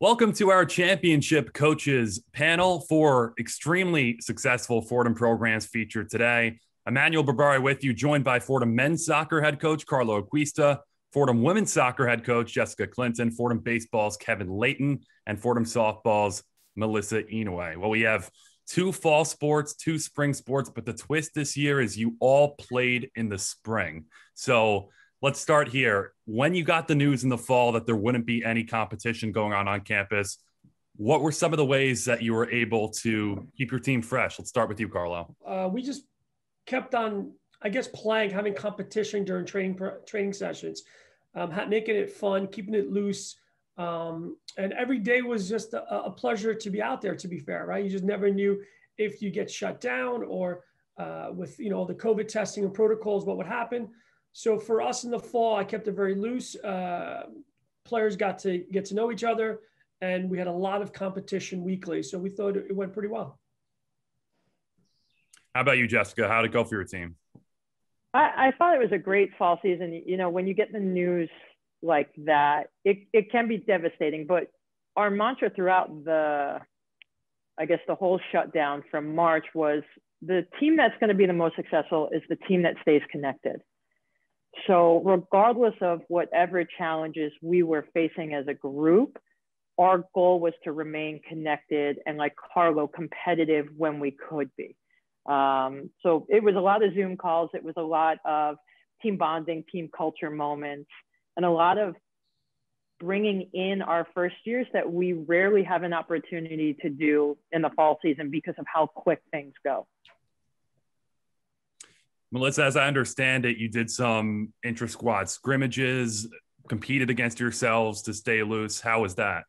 Welcome to our championship coaches panel for extremely successful Fordham programs featured today. Emmanuel Berbari with you, joined by Fordham men's soccer head coach Carlo Acquista, Fordham women's soccer head coach Jessica Clinton, Fordham baseball's Kevin Leighton, and Fordham softball's Melissa Inouye. Well, we have two fall sports, two spring sports, but the twist this year is you all played in the spring. So let's start here. When you got the news in the fall that there wouldn't be any competition going on on campus, what were some of the ways that you were able to keep your team fresh? Let's start with you, Carlo. Uh, we just kept on, I guess, playing, having competition during training training sessions, um, making it fun, keeping it loose. Um, and every day was just a, a, pleasure to be out there. To be fair, right? You just never knew if you get shut down or uh, with you know the COVID testing and protocols, what would happen. So for us in the fall, I kept it very loose. Uh, players got to get to know each other, and we had a lot of competition weekly. So we thought it went pretty well. How about you, Jessica? How did it go for your team? I, I thought it was a great fall season. You know, when you get the news like that, it, it can be devastating. But our mantra throughout the, I guess, the whole shutdown from March was the team that's going to be the most successful is the team that stays connected. So, regardless of whatever challenges we were facing as a group, our goal was to remain connected and, like Carlo, competitive when we could be. Um, so, it was a lot of Zoom calls, it was a lot of team bonding, team culture moments, and a lot of bringing in our first years that we rarely have an opportunity to do in the fall season because of how quick things go. Melissa, as I understand it, you did some intra squad scrimmages, competed against yourselves to stay loose. How was that?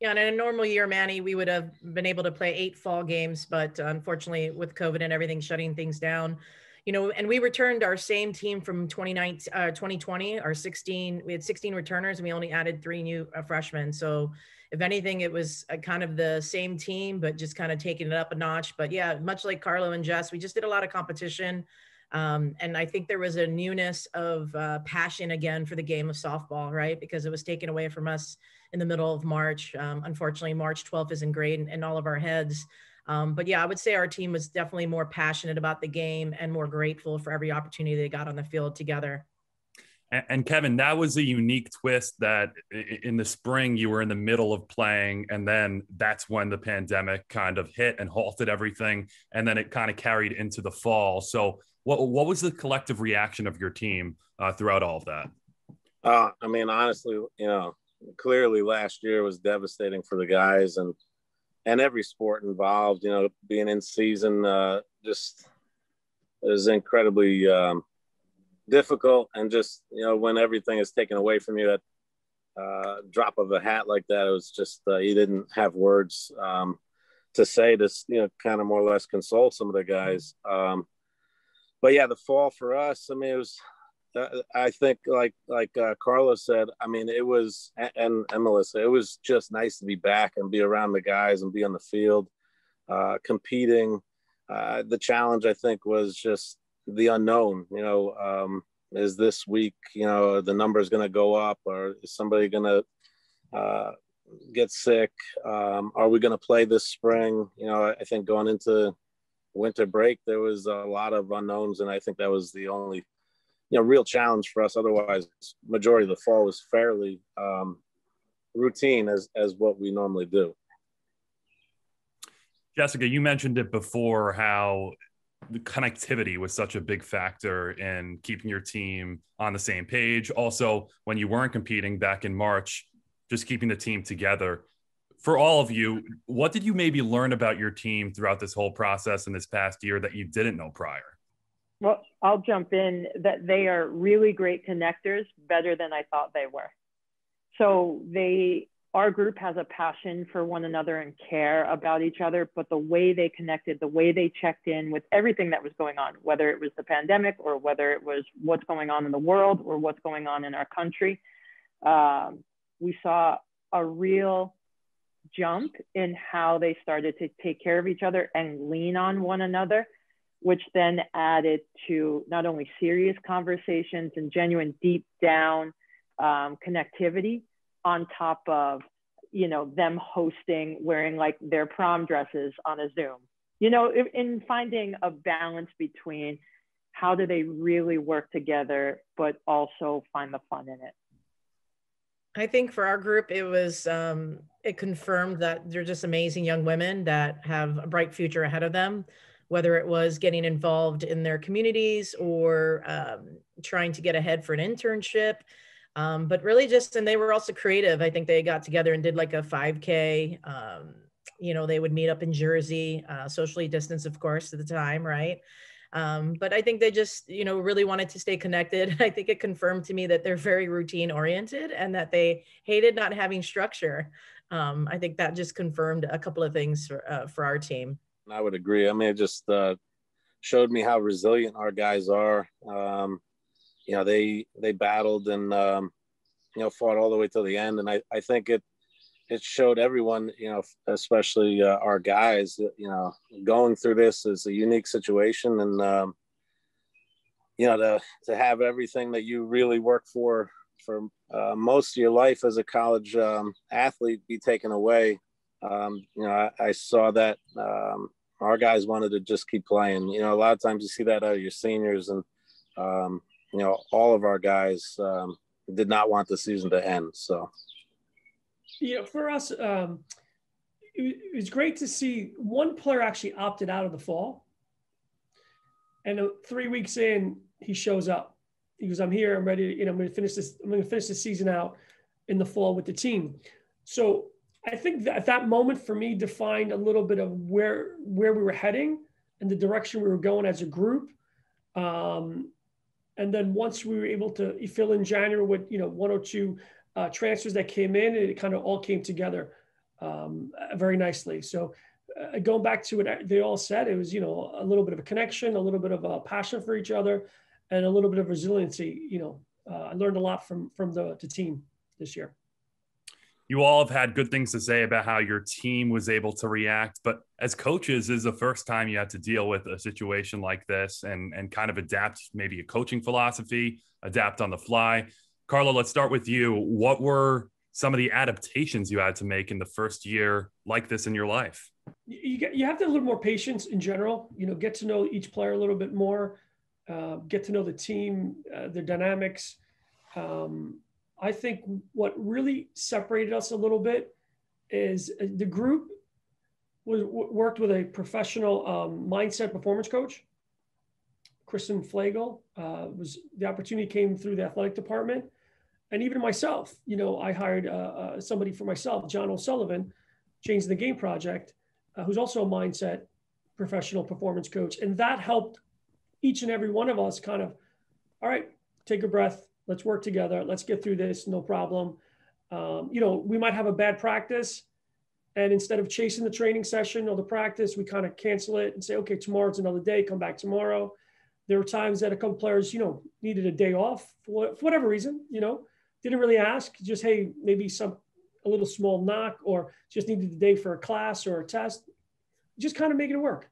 Yeah, and in a normal year, Manny, we would have been able to play eight fall games, but unfortunately, with COVID and everything shutting things down, you know, and we returned our same team from 2019, uh, 2020, our 16, we had 16 returners and we only added three new uh, freshmen. So if anything, it was kind of the same team, but just kind of taking it up a notch. But yeah, much like Carlo and Jess, we just did a lot of competition. Um, and I think there was a newness of uh, passion again for the game of softball, right? Because it was taken away from us in the middle of March. Um, unfortunately, March 12th isn't great in, in all of our heads. Um, but yeah, I would say our team was definitely more passionate about the game and more grateful for every opportunity they got on the field together. And, Kevin, that was a unique twist that in the spring you were in the middle of playing, and then that's when the pandemic kind of hit and halted everything, and then it kind of carried into the fall. So, what what was the collective reaction of your team uh, throughout all of that? Uh, I mean, honestly, you know, clearly last year was devastating for the guys and and every sport involved. You know, being in season uh, just is incredibly. Um, difficult and just you know when everything is taken away from you at uh, drop of a hat like that it was just uh, he didn't have words um, to say to you know kind of more or less console some of the guys. Um, but yeah the fall for us i mean it was uh, i think like like uh, carlos said i mean it was and, and melissa it was just nice to be back and be around the guys and be on the field uh, competing. Uh, the challenge i think was just the unknown. You know, um, is this week, you know, the number is going to go up, or is somebody going to uh, get sick? Um, are we going to play this spring? You know, I think going into winter break, there was a lot of unknowns, and I think that was the only, you know, real challenge for us. Otherwise, majority of the fall was fairly um, routine as as what we normally do. Jessica, you mentioned it before how the connectivity was such a big factor in keeping your team on the same page. Also, when you weren't competing back in March, just keeping the team together. For all of you, what did you maybe learn about your team throughout this whole process in this past year that you didn't know prior? Well, I'll jump in that they are really great connectors, better than I thought they were. So they our group has a passion for one another and care about each other, but the way they connected, the way they checked in with everything that was going on, whether it was the pandemic or whether it was what's going on in the world or what's going on in our country, um, we saw a real jump in how they started to take care of each other and lean on one another, which then added to not only serious conversations and genuine deep down um, connectivity, on top of you know, them hosting, wearing like their prom dresses on a Zoom. You know, in finding a balance between how do they really work together, but also find the fun in it. I think for our group, it was um, it confirmed that they're just amazing young women that have a bright future ahead of them, whether it was getting involved in their communities or um, trying to get ahead for an internship. Um, but really just, and they were also creative. I think they got together and did like a 5K. Um, you know, they would meet up in Jersey, uh, socially distanced, of course, at the time, right? Um, but I think they just, you know, really wanted to stay connected. I think it confirmed to me that they're very routine oriented and that they hated not having structure. Um, I think that just confirmed a couple of things for, uh, for our team. I would agree. I mean, it just uh, showed me how resilient our guys are. Um, you know, they they battled and um, you know fought all the way till the end, and I I think it it showed everyone, you know, especially uh, our guys, you know, going through this is a unique situation, and um, you know, to to have everything that you really work for for uh, most of your life as a college um, athlete be taken away. Um, you know, I, I saw that um, our guys wanted to just keep playing. You know, a lot of times you see that out of your seniors, and um, you know, all of our guys um, did not want the season to end. So know, for us, um, it, it was great to see one player actually opted out of the fall. And uh, three weeks in, he shows up. He goes, "I'm here. I'm ready. To, you know, I'm going to finish this. I'm going to finish the season out in the fall with the team." So I think that at that moment for me defined a little bit of where where we were heading and the direction we were going as a group. Um, and then once we were able to fill in January with you know 102 uh, transfers that came in, and it kind of all came together um, very nicely. So uh, going back to what they all said, it was you know a little bit of a connection, a little bit of a passion for each other, and a little bit of resiliency. You know, uh, I learned a lot from from the, the team this year. You all have had good things to say about how your team was able to react, but as coaches, is the first time you had to deal with a situation like this and and kind of adapt maybe a coaching philosophy, adapt on the fly. Carlo, let's start with you. What were some of the adaptations you had to make in the first year like this in your life? You, you have to have a little more patience in general. You know, get to know each player a little bit more, uh, get to know the team, uh, their dynamics. Um, I think what really separated us a little bit is uh, the group was worked with a professional um, mindset performance coach. Kristen Flagel uh, was the opportunity came through the athletic department and even myself, you know, I hired uh, uh, somebody for myself, John O'Sullivan, Changing the Game Project, uh, who's also a mindset professional performance coach. And that helped each and every one of us kind of, all right, take a breath. Let's work together. Let's get through this. No problem. Um, you know, we might have a bad practice. And instead of chasing the training session or the practice, we kind of cancel it and say, okay, tomorrow's another day. Come back tomorrow. There were times that a couple players, you know, needed a day off for, for whatever reason, you know, didn't really ask, just hey, maybe some a little small knock or just needed a day for a class or a test. Just kind of making it work.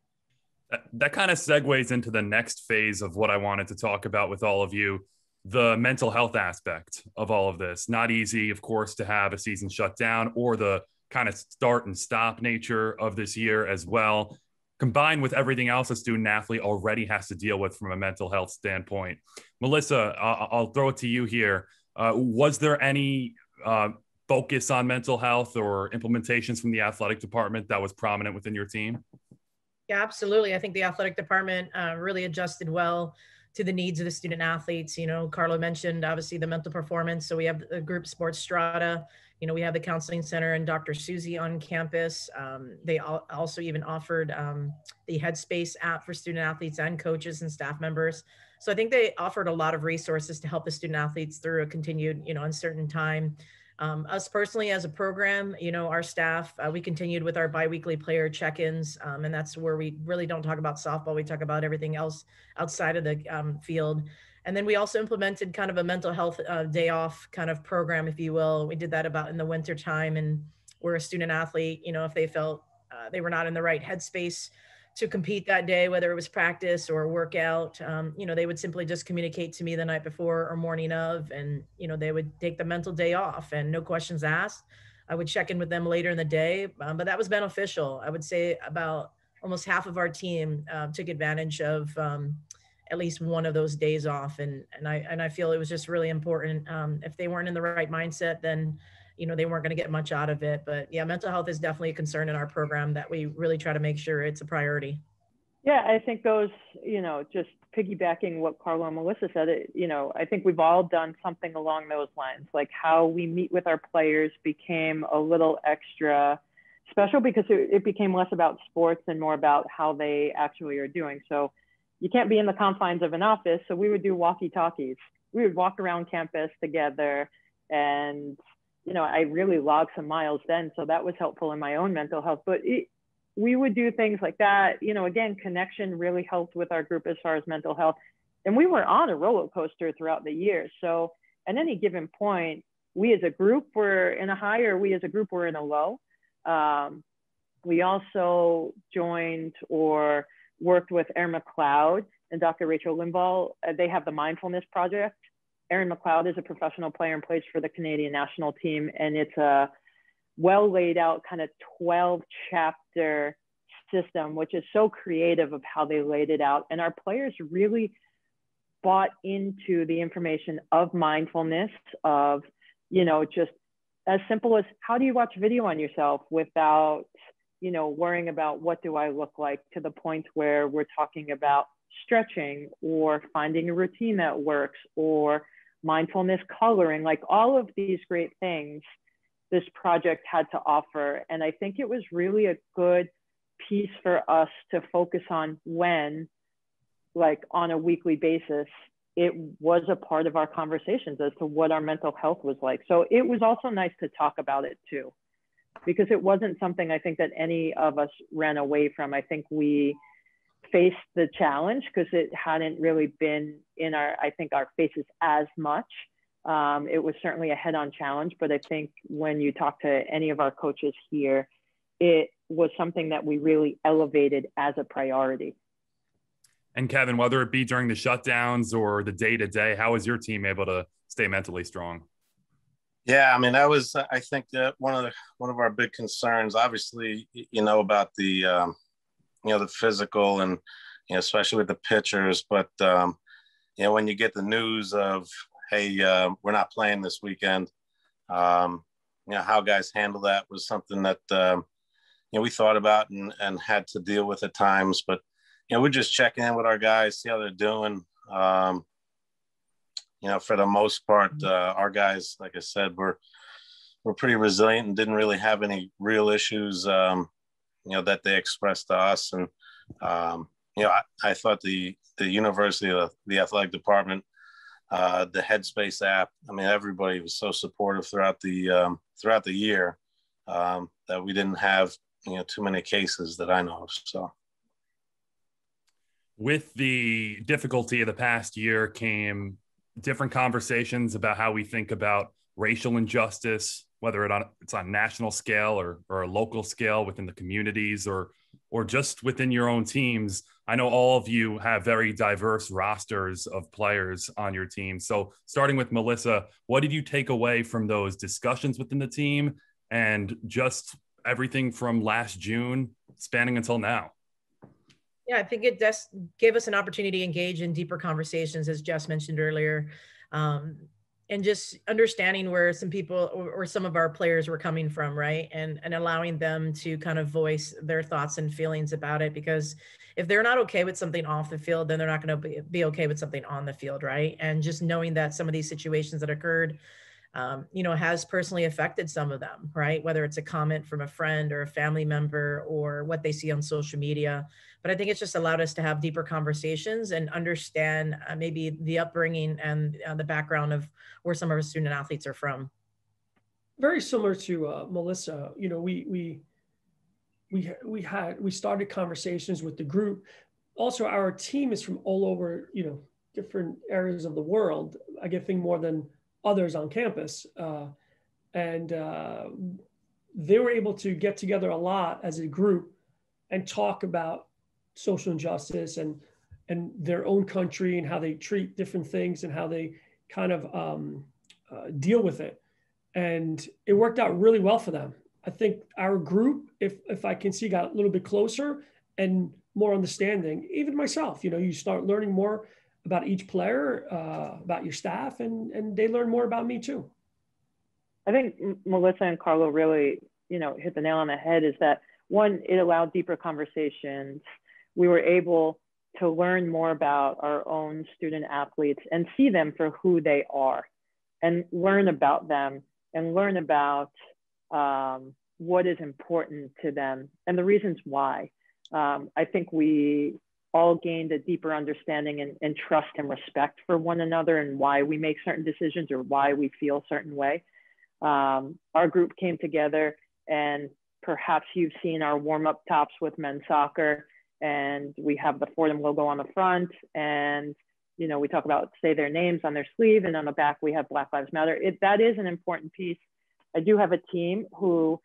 That kind of segues into the next phase of what I wanted to talk about with all of you the mental health aspect of all of this. Not easy, of course, to have a season shut down or the kind of start and stop nature of this year as well, combined with everything else a student athlete already has to deal with from a mental health standpoint. Melissa, I'll, I'll throw it to you here. Uh, was there any uh, focus on mental health or implementations from the athletic department that was prominent within your team? Yeah, absolutely. I think the athletic department uh, really adjusted well to the needs of the student athletes. You know, Carlo mentioned obviously the mental performance. So we have the group sports strata. You know, we have the counseling center and Dr. Susie on campus. Um, they also even offered um, the Headspace app for student athletes and coaches and staff members. So I think they offered a lot of resources to help the student athletes through a continued, you know, uncertain time. Um, us personally as a program, you know, our staff, uh, we continued with our biweekly player check-ins, um, and that's where we really don't talk about softball. We talk about everything else outside of the um, field. And then we also implemented kind of a mental health uh, day off kind of program, if you will. We did that about in the winter time, and where a student athlete, you know, if they felt uh, they were not in the right headspace to compete that day, whether it was practice or workout. Um, you know, they would simply just communicate to me the night before or morning of, and you know, they would take the mental day off and no questions asked. I would check in with them later in the day, um, but that was beneficial. I would say about almost half of our team uh, took advantage of um, at least one of those days off, and and I and I feel it was just really important. Um, if they weren't in the right mindset, then you know they weren't going to get much out of it. But yeah, mental health is definitely a concern in our program that we really try to make sure it's a priority. Yeah, I think those, you know, just piggybacking what Carlo and Melissa said, it, you know, I think we've all done something along those lines. Like how we meet with our players became a little extra special because it, it became less about sports and more about how they actually are doing. So you can't be in the confines of an office. So we would do walkie talkies. We would walk around campus together and you know, I really logged some miles then, so that was helpful in my own mental health. But it, we would do things like that. You know, again, connection really helped with our group as far as mental health. And we were on a roller coaster throughout the year. So at any given point, we as a group were in a high or we as a group were in a low. Um, we also joined or worked with Erin McLeod and Dr. Rachel Limbaugh. They have the Mindfulness Project. Erin McLeod is a professional player and plays for the Canadian national team. And it's a well laid out kind of 12 chapter system, which is so creative of how they laid it out. And our players really bought into the information of mindfulness, of, you know, just as simple as how do you watch video on yourself without, you know, worrying about what do I look like to the point where we're talking about stretching or finding a routine that works or mindfulness coloring, like all of these great things this project had to offer. And I think it was really a good piece for us to focus on when, like on a weekly basis, it was a part of our conversations as to what our mental health was like. So it was also nice to talk about it too, because it wasn't something I think that any of us ran away from. I think we faced the challenge because it hadn't really been in our, I think, our faces as much. Um, it was certainly a head-on challenge, but I think when you talk to any of our coaches here, it was something that we really elevated as a priority. And Kevin, whether it be during the shutdowns or the day to day, how was your team able to stay mentally strong? Yeah, I mean that was I think that one of the one of our big concerns. Obviously, you know about the um, you know the physical and you know especially with the pitchers, but um, you know when you get the news of hey, uh, we're not playing this weekend. Um, you know, how guys handle that was something that, um, you know, we thought about and, and had to deal with at times. But, you know, we're just checking in with our guys, see how they're doing. Um, you know, for the most part, mm-hmm. uh, our guys, like I said, were, were pretty resilient and didn't really have any real issues, um, you know, that they expressed to us. And, um, you know, I, I thought the, the university, the athletic department, uh, the Headspace app. I mean, everybody was so supportive throughout the um, throughout the year um, that we didn't have you know too many cases that I know of. So, with the difficulty of the past year came different conversations about how we think about racial injustice, whether it on, it's on national scale or, or a local scale within the communities or or just within your own teams. I know all of you have very diverse rosters of players on your team. So, starting with Melissa, what did you take away from those discussions within the team and just everything from last June spanning until now? Yeah, I think it just gave us an opportunity to engage in deeper conversations, as Jess mentioned earlier. Um, and just understanding where some people or, or, some of our players were coming from right? And and allowing them to kind of voice their thoughts and feelings about it because if they're not okay with something off the field then they're not going to be, be okay with something on the field right? And just knowing that some of these situations that occurred um, you know, has personally affected some of them, right? Whether it's a comment from a friend or a family member or what they see on social media. But I think it's just allowed us to have deeper conversations and understand uh, maybe the upbringing and uh, the background of where some of our student athletes are from. Very similar to uh, Melissa, you know, we we we we had we started conversations with the group. Also, our team is from all over, you know, different areas of the world. I get think more than others on campus. Uh, and uh, they were able to get together a lot as a group and talk about social injustice and and their own country and how they treat different things and how they kind of um, uh, deal with it. and it worked out really well for them. I think our group, if if I can see, got a little bit closer and more understanding. Even myself, you know, you start learning more about each player, uh, about your staff, and and they learn more about me too. I think Melissa and Carlo really, you know, hit the nail on the head. Is that one? It allowed deeper conversations. We were able to learn more about our own student athletes and see them for who they are, and learn about them and learn about um, what is important to them and the reasons why. Um, I think we all gained a deeper understanding and, and, trust and respect for one another and why we make certain decisions or why we feel a certain way. Um, our group came together and perhaps you've seen our warm-up tops with men's soccer and we have the Fordham logo on the front and you know we talk about say their names on their sleeve and on the back we have Black Lives Matter. It, that is an important piece. I do have a team who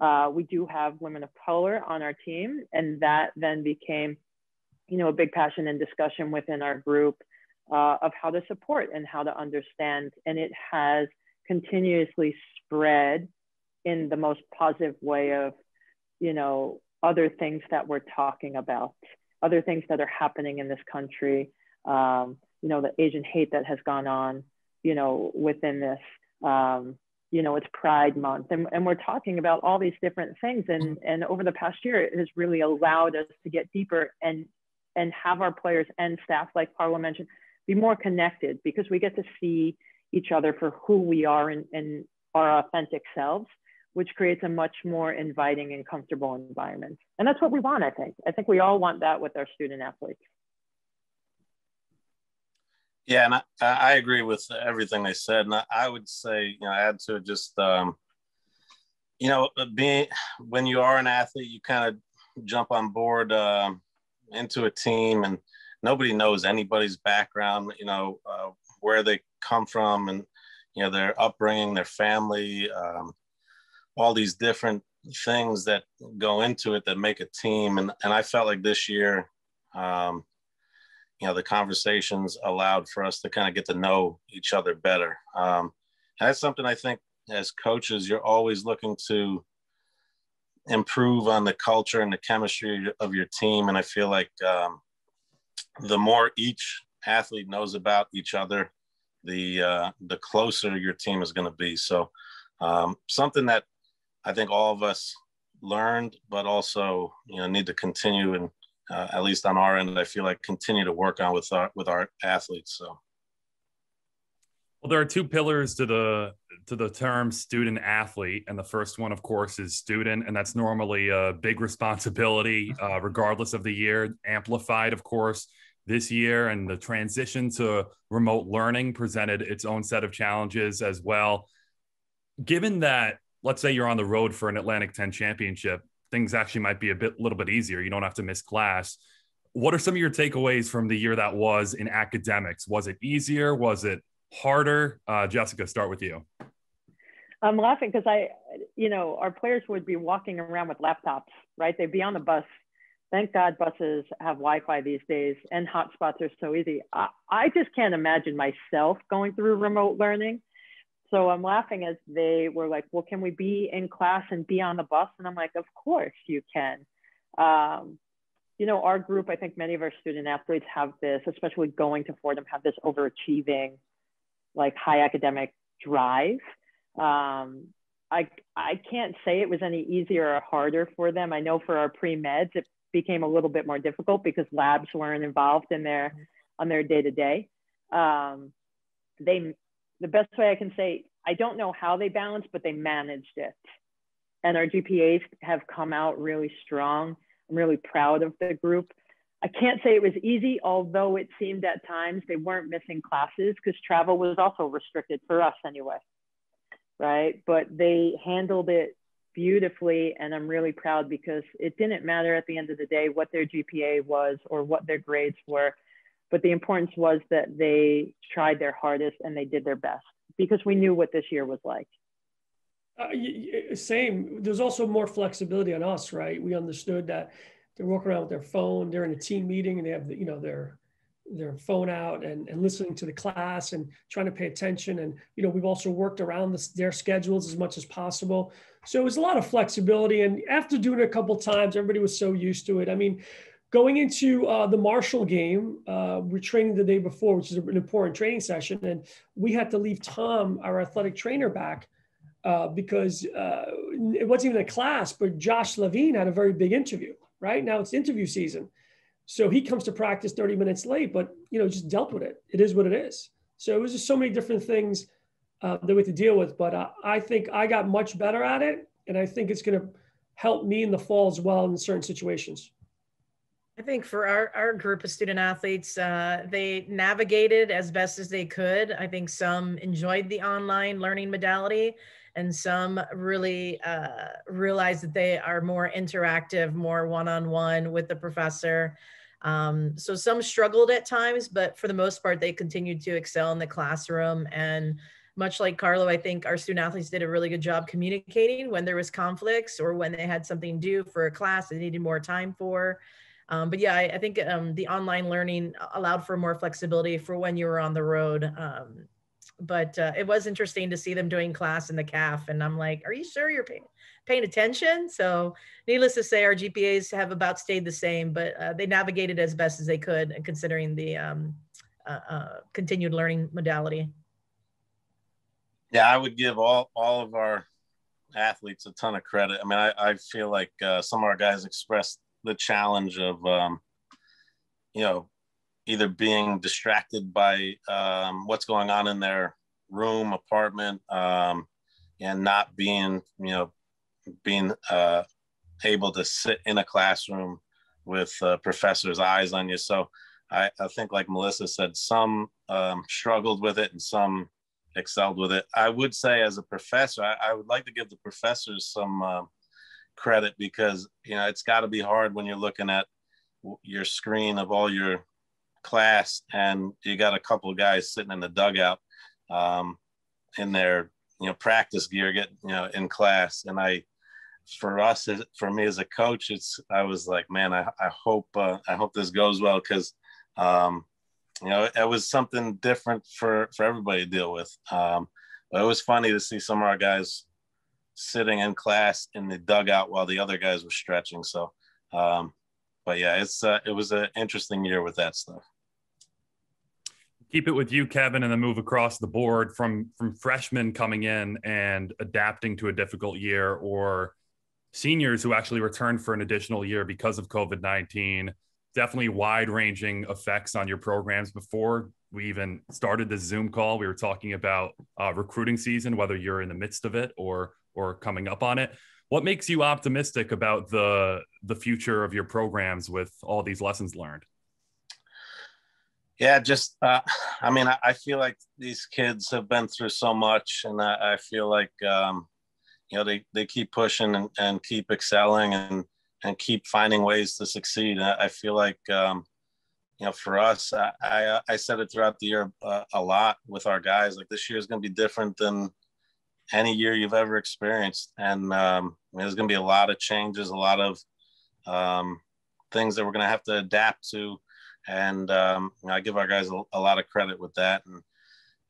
uh, we do have women of color on our team and that then became you know, a big passion and discussion within our group uh, of how to support and how to understand. And it has continuously spread in the most positive way of, you know, other things that we're talking about, other things that are happening in this country, um, you know, the Asian hate that has gone on, you know, within this. Um, you know, it's Pride Month, and, and we're talking about all these different things. And, and over the past year, it has really allowed us to get deeper and and have our players and staff, like Carlo mentioned, be more connected because we get to see each other for who we are and, and our authentic selves, which creates a much more inviting and comfortable environment. And that's what we want, I think. I think we all want that with our student athletes. Yeah, and I, I agree with everything they said. And I, I would say, you know, add to it just, um, you know, being when you are an athlete, you kind of jump on board. Um, into a team and nobody knows anybody's background, you know, uh, where they come from and, you know, their upbringing, their family, um, all these different things that go into it that make a team. And, and I felt like this year, um, you know, the conversations allowed for us to kind of get to know each other better. Um, that's something I think as coaches, you're always looking to improve on the culture and the chemistry of your team. And I feel like um, the more each athlete knows about each other, the uh, the closer your team is going to be. So um, something that I think all of us learned, but also you know need to continue and uh, at least on our end, I feel like continue to work on with our with our athletes. So. Well, there are two pillars to the to the term student athlete, and the first one, of course, is student, and that's normally a big responsibility, uh, regardless of the year. Amplified, of course, this year, and the transition to remote learning presented its own set of challenges as well. Given that, let's say you're on the road for an Atlantic 10 championship, things actually might be a bit, little bit easier. You don't have to miss class. What are some of your takeaways from the year that was in academics? Was it easier? Was it harder? Uh, Jessica, start with you. I'm laughing because I, you know, our players would be walking around with laptops, right? They'd be on the bus. Thank God buses have Wi-Fi these days and hotspots are so easy. I, I just can't imagine myself going through remote learning. So I'm laughing as they were like, well, can we be in class and be on the bus? And I'm like, of course you can. Um, you know, our group, I think many of our student athletes have this, especially going to Fordham, have this overachieving like high academic drive. Um, I, I can't say it was any easier or harder for them. I know for our pre-meds, it became a little bit more difficult because labs weren't involved in their, on their day to day. They, the best way I can say, I don't know how they balanced, but they managed it. And our GPAs have come out really strong. I'm really proud of the group. I can't say it was easy, although it seemed at times they weren't missing classes because travel was also restricted for us anyway. Right. But they handled it beautifully. And I'm really proud because it didn't matter at the end of the day what their GPA was or what their grades were. But the importance was that they tried their hardest and they did their best because we knew what this year was like. Uh, same. There's also more flexibility on us, right? We understood that they're walking around with their phone. They're in a team meeting and they have, the, you know, their their phone out and, and listening to the class and trying to pay attention. And, you know, we've also worked around this, their schedules as much as possible. So it was a lot of flexibility. And after doing it a couple times, everybody was so used to it. I mean, going into uh, the Marshall game, uh, we're training the day before, which is an important training session. And we had to leave Tom, our athletic trainer, back uh, because uh, it wasn't even a class, but Josh Levine had a very big interview, right? Now it's interview season. So he comes to practice 30 minutes late, but, you know, just dealt with it. It is what it is. So it was just so many different things uh, that we had to deal with. But uh, I think I got much better at it. And I think it's going to help me in the fall as well in certain situations. I think for our, our group of student athletes, uh, they navigated as best as they could. I think some enjoyed the online learning modality and some really uh, realized that they are more interactive, more one-on-one with the professor. Um, so some struggled at times, but for the most part, they continued to excel in the classroom. And much like Carlo, I think our student athletes did a really good job communicating when there was conflicts or when they had something due for a class they needed more time for. Um, but yeah, I, I think um, the online learning allowed for more flexibility for when you were on the road. Um, but uh, it was interesting to see them doing class in the CAF. And I'm like, are you sure you're paying, paying attention? So needless to say, our GPAs have about stayed the same, but uh, they navigated as best as they could considering the um, uh, uh, continued learning modality. Yeah, I would give all, all of our athletes a ton of credit. I mean, I, I feel like uh, some of our guys expressed the challenge of, um, you know, either being distracted by um, what's going on in their room, apartment, um, and not being, you know, being uh, able to sit in a classroom with a professor's eyes on you. So I, I think, like Melissa said, some um, struggled with it and some excelled with it. I would say, as a professor, I, I would like to give the professors some uh, credit because you know it's got to be hard when you're looking at your screen of all your class and you got a couple of guys sitting in the dugout um, in their you know practice gear getting you know in class. And i for us for me as a coach it's i was like man i, I hope uh, i hope this goes well because um, you know it was something different for for everybody to deal with. Um, it was funny to see some of our guys sitting in class in the dugout while the other guys were stretching. So um, but yeah it's uh, it was an interesting year with that stuff keep it with you, Kevin, and then move across the board from from freshmen coming in and adapting to a difficult year, or seniors who actually returned for an additional year because of COVID nineteen. Definitely wide ranging effects on your programs. Before we even started this Zoom call, we were talking about uh, recruiting season, whether you're in the midst of it or or coming up on it. What makes you optimistic about the the future of your programs with all these lessons learned? Yeah just uh, i mean I, I, feel like these kids have been through so much and i, I feel like um, you know they, they keep pushing and, and keep excelling and and keep finding ways to succeed. I, I feel like um, you know for us i i, said it throughout the year uh, a lot with our guys like this year is going to be different than any year you've ever experienced. And um, I mean, there's going to be a lot of changes a lot of um, things that we're going to have to adapt to and um, I give our guys a, a, lot of credit with that. And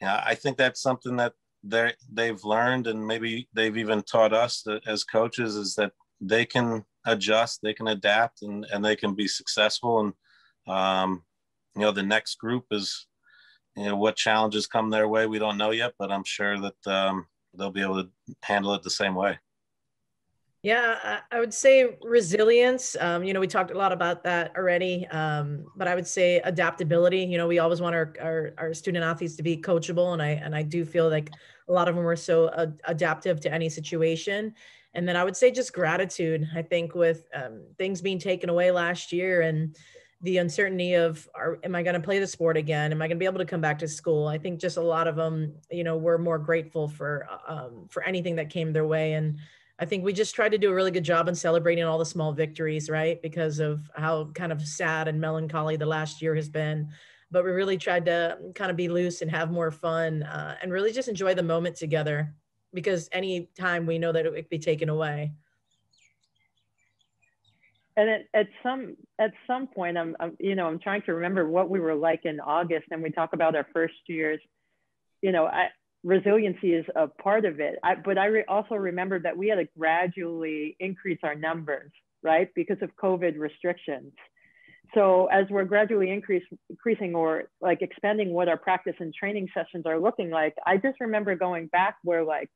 yeah, I think that's something that they they've learned, and maybe they've even taught us that, as coaches is that they can adjust, they can adapt, and and they can be successful. And um, you know, the next group is you know what challenges come their way. We don't know yet, but I'm sure that um, they'll be able to handle it the same way. Yeah, I would say resilience. Um, you know, we talked a lot about that already, um, but I would say adaptability. You know, we always want our, our, our student athletes to be coachable, and I and I do feel like a lot of them are so uh, adaptive to any situation. And then I would say just gratitude. I think with um, things being taken away last year and the uncertainty of are, am I going to play the sport again? Am I going to be able to come back to school? I think just a lot of them, you know, were more grateful for um, for anything that came their way and I think we just tried to do a really good job in celebrating all the small victories, right? Because of how kind of sad and melancholy the last year has been. But we really tried to kind of be loose and have more fun uh, and really just enjoy the moment together because any time we know that it would be taken away. and at, at some at some point I'm, I'm you know i'm trying to remember what we were like in august and we talk about our first years you know I, resiliency is a part of it I, but i re- also remember that we had to gradually increase our numbers right because of covid restrictions so as we're gradually increase, increasing or like expanding what our practice and training sessions are looking like i just remember going back where like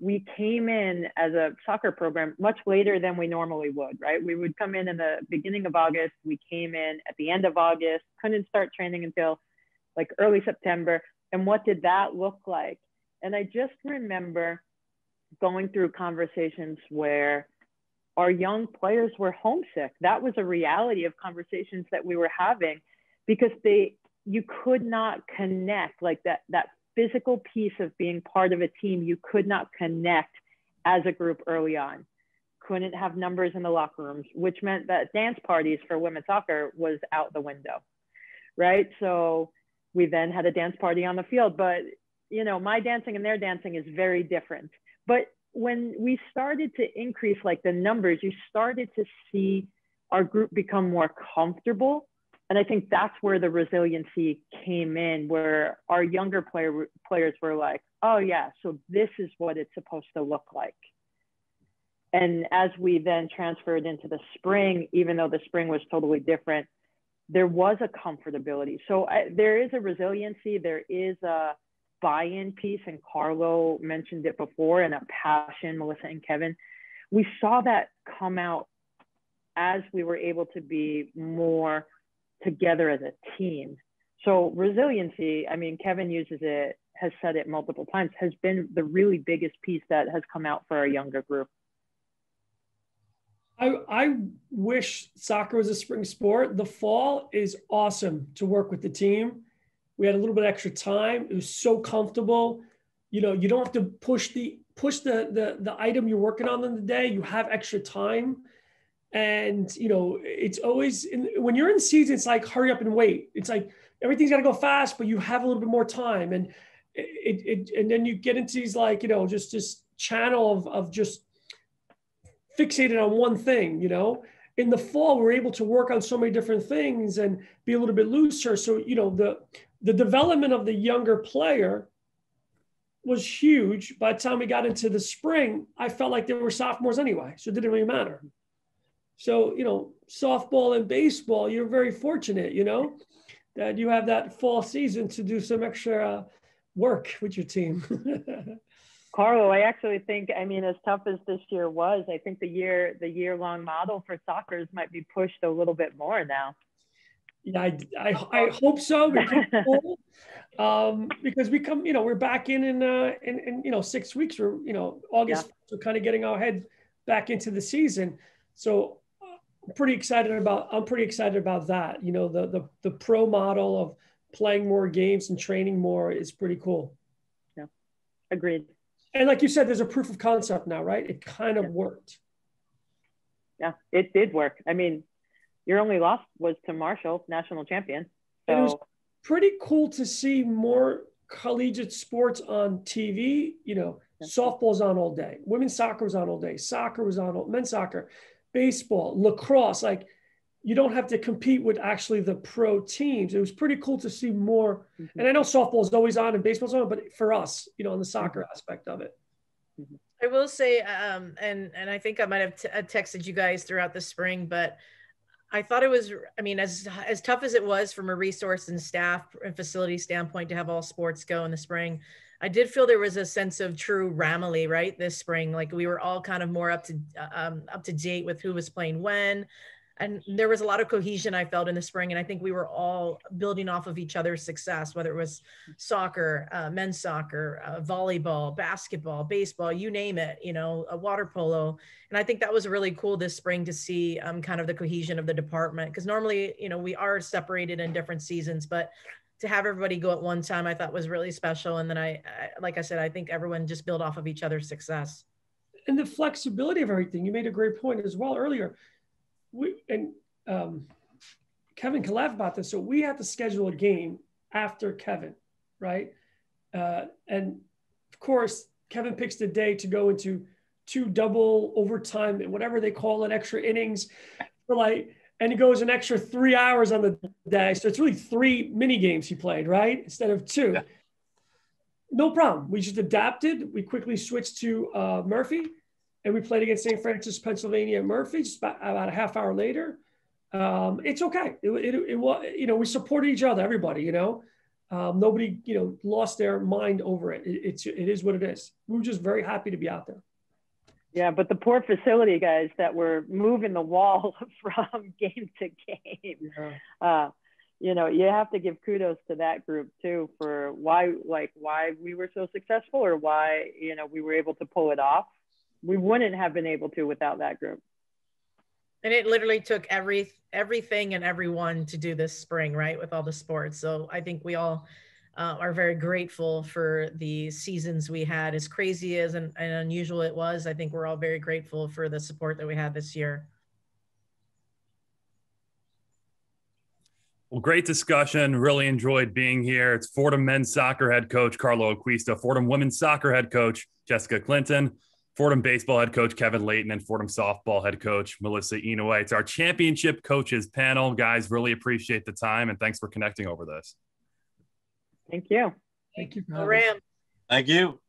we came in as a soccer program much later than we normally would, right? We would come in in the beginning of August. We came in at the end of August, couldn't start training until like early September. And what did that look like? And I just remember going through conversations where our young players were homesick. That was a reality of conversations that we were having because they you could not connect like that that physical piece of being part of a team you could not connect as a group early on couldn't have numbers in the locker rooms which meant that dance parties for women's soccer was out the window right so we then had a dance party on the field. But you know my dancing and their dancing is very different. But when we started to increase like the numbers you started to see our group become more comfortable. And I think that's where the resiliency came in, where our younger player, players were like, oh, yeah, so this is what it's supposed to look like. And as we then transferred into the spring, even though the spring was totally different, there was a comfortability. So I, there is a resiliency, there is a buy in piece, and Carlo mentioned it before, and a passion, Melissa and Kevin. We saw that come out as we were able to be more together as a team. So resiliency, I mean, Kevin uses it, has said it multiple times, has been the really biggest piece that has come out for our younger group. I, I wish soccer was a spring sport. The fall is awesome to work with the team. We had a little bit extra time. It was so comfortable. You know, you don't have to push the push the the, the item you're working on in the day. You have extra time and you know it's always in, when you're in season it's like hurry up and wait it's like everything's got to go fast but you have a little bit more time and it, it and then you get into these like you know just this channel of, of just fixated on one thing you know? In the fall we're able to work on so many different things and be a little bit looser. So you know the the development of the younger player was huge. By the time we got into the spring i felt like they were sophomores anyway so it didn't really matter. So, you know, softball and baseball, you're very fortunate, you know, that you have that fall season to do some extra uh, work with your team. Carlo, I actually think, I mean, as tough as this year was, I think the year, the year long model for soccer might be pushed a little bit more now. Yeah, I, I, I hope so. um, because we come, you know, we're back in in, uh, in, in you know six weeks. We're you know August. Yeah. We're kind of getting our head back into the season. So I'm pretty excited about I'm pretty excited about that. You know, the the the pro model of playing more games and training more is pretty cool. Yeah. Agreed. And like you said, there's a proof of concept now, right? It kind of yeah. worked. Yeah, it did work. I mean, your only loss was to Marshall, national champion. So it was pretty cool to see more collegiate sports on TV. You know, yeah. softball's on all day, women's soccer was on all day, soccer was on all men's soccer baseball, lacrosse. Like you don't have to compete with actually the pro teams. It was pretty cool to see more. Mm-hmm. And I know softball is always on and baseball's on, but for us, you know, on the soccer mm-hmm. aspect of it. Mm-hmm. I will say, um, and and I think I might have t- uh, texted you guys throughout the spring, but I thought it was. I mean, as as tough as it was from a resource and staff and facility standpoint to have all sports go in the spring, I did feel there was a sense of true Ramily, right? This spring, like we were all kind of more up to um, up to date with who was playing when, and there was a lot of cohesion I felt in the spring, and I think we were all building off of each other's success, whether it was soccer, uh, men's soccer, uh, volleyball, basketball, baseball, you name it, you know, a water polo, and I think that was really cool this spring to see um, kind of the cohesion of the department because normally, you know, we are separated in different seasons, but to have everybody go at one time, I thought was really special. And then I, I, like I said, I think everyone just built off of each other's success. And the flexibility of everything. You made a great point as well earlier. We and um, Kevin can laugh about this. So we had to schedule a game after Kevin, right? Uh, and of course, Kevin picks the day to go into two double overtime and whatever they call it, extra innings. for like, and he goes an extra three hours on the day. So it's really three mini games he played, right? Instead of two. Yeah. No problem. We just adapted. We quickly switched to uh, Murphy and we played against St. Francis, Pennsylvania, Murphy just about, about a half hour later. Um, it's okay. It, it, it, was, you know, we supported each other, everybody, you know, um, nobody, you know, lost their mind over it. it. It's, it is what it is. We were just very happy to be out there. Yeah, but the poor facility guys that were moving the wall from game to game. Yeah. Uh, you know, you have to give kudos to that group too for why, like, why we were so successful or why, you know, we were able to pull it off. We wouldn't have been able to without that group. And it literally took every everything and everyone to do this spring, right, with all the sports. So I think we all uh, are very grateful for the seasons we had. As crazy as and, and unusual it was, I think we're all very grateful for the support that we had this year. Well, great discussion. Really enjoyed being here. It's Fordham men's soccer head coach Carlo Acquista, Fordham women's soccer head coach Jessica Clinton, Fordham baseball head coach Kevin Leighton, and Fordham softball head coach Melissa Inouye. It's our championship coaches panel. Guys, really appreciate the time and thanks for connecting over this. Thank you. Thank you. Ram. Thank you.